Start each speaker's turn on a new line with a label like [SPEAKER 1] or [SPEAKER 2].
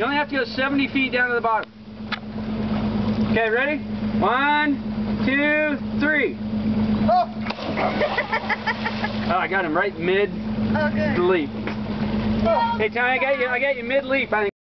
[SPEAKER 1] You only have to go 70 feet down to the bottom. Okay, ready? One, two, three.
[SPEAKER 2] Oh.
[SPEAKER 1] Oh, I got him right mid
[SPEAKER 2] oh,
[SPEAKER 1] leap.
[SPEAKER 2] Oh.
[SPEAKER 1] Hey, Tommy, I got you. I got you mid leap. I think.